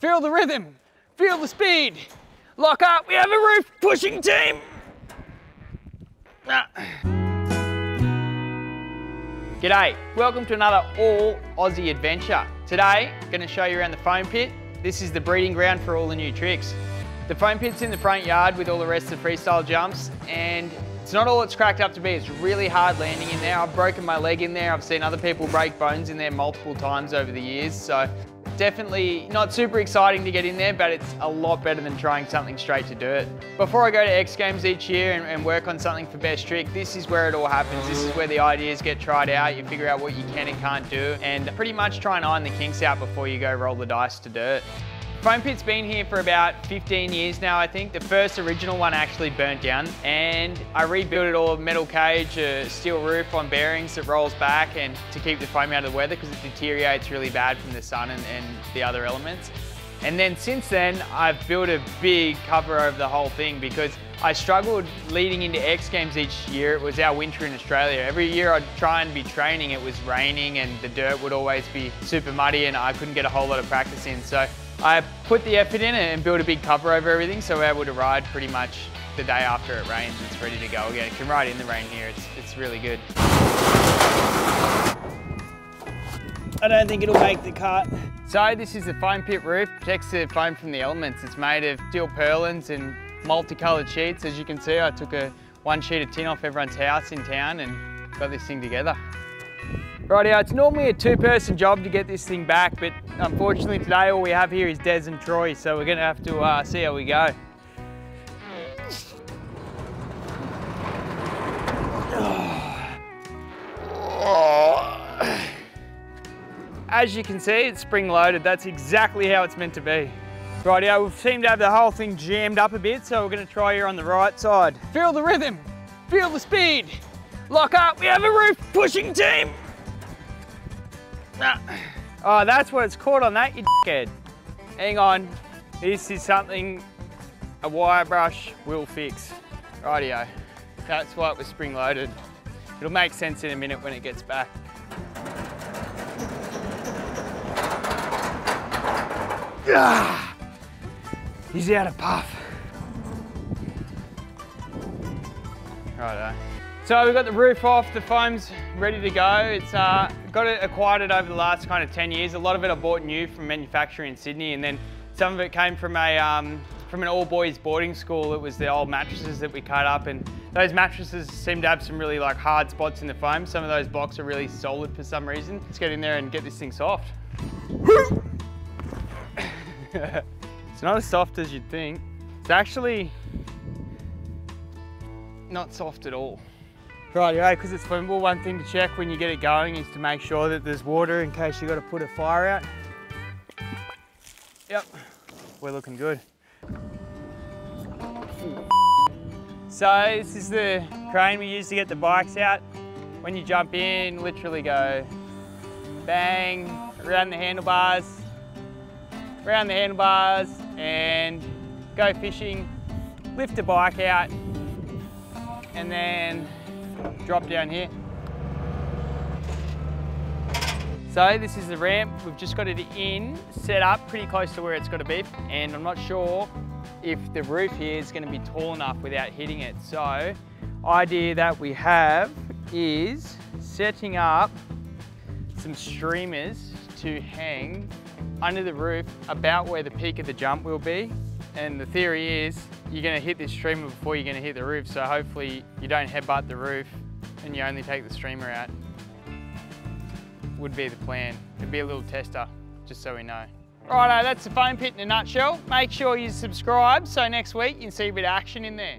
Feel the rhythm, feel the speed. Lock up, we have a roof pushing team. Ah. G'day, welcome to another all Aussie adventure. Today, I'm gonna show you around the foam pit. This is the breeding ground for all the new tricks. The foam pit's in the front yard with all the rest of the freestyle jumps and it's not all it's cracked up to be. It's really hard landing in there. I've broken my leg in there. I've seen other people break bones in there multiple times over the years. So definitely not super exciting to get in there, but it's a lot better than trying something straight to dirt. Before I go to X Games each year and, and, work on something for best trick, this is where it all happens. This is where the ideas get tried out. You figure out what you can and can't do and pretty much try and iron the kinks out before you go roll the dice to dirt. Foam Pit's been here for about 15 years now, I think. The first original one actually burnt down and I rebuilt it all, metal cage, a steel roof on bearings that rolls back and to keep the foam out of the weather because it deteriorates really bad from the sun and, and the other elements. And then since then, I've built a big cover over the whole thing because I struggled leading into X Games each year. It was our winter in Australia. Every year I'd try and be training, it was raining and the dirt would always be super muddy and I couldn't get a whole lot of practice in. So I put the effort in and built a big cover over everything so we're able to ride pretty much the day after it rains. It's ready to go again. You can ride in the rain here. It's, it's really good. I don't think it'll make the cut. So this is the foam pit roof. Protects the foam from the elements. It's made of steel purlins and multicolored sheets. As you can see, I took a one sheet of tin off everyone's house in town and got this thing together. Rightio, it's normally a two-person job to get this thing back, but unfortunately today all we have here is Des and Troy, so we're gonna have to uh, see how we go. As you can see, it's spring-loaded. That's exactly how it's meant to be. Rightio, we seem to have the whole thing jammed up a bit, so we're gonna try here on the right side. Feel the rhythm, feel the speed. Lock up, we have a roof pushing team. Oh, that's what it's caught on that, you dickhead. Hang on. This is something a wire brush will fix. Rightio. That's why it was spring loaded. It'll make sense in a minute when it gets back. Ah, he's out of puff. Righto. So we've got the roof off, the foam's ready to go. It's uh, got it acquired it over the last kind of 10 years. A lot of it I bought new from manufacturing in Sydney and then some of it came from a um, from an all boys boarding school. It was the old mattresses that we cut up and those mattresses seem to have some really like hard spots in the foam. Some of those blocks are really solid for some reason. Let's get in there and get this thing soft. it's not as soft as you'd think. It's actually not soft at all. Right, yeah, because it's flammable, one thing to check when you get it going is to make sure that there's water in case you've got to put a fire out. Yep, we're looking good. So this is the crane we use to get the bikes out. When you jump in, literally go bang, around the handlebars, around the handlebars and go fishing, lift the bike out and then drop down here. So this is the ramp. We've just got it in, set up pretty close to where it's got to be. And I'm not sure if the roof here is going to be tall enough without hitting it. So idea that we have is setting up some streamers to hang under the roof about where the peak of the jump will be. And the theory is you're gonna hit this streamer before you're gonna hit the roof. So hopefully you don't headbutt the roof and you only take the streamer out. Would be the plan. It'd be a little tester, just so we know. Righto, that's the foam pit in a nutshell. Make sure you subscribe so next week you can see a bit of action in there.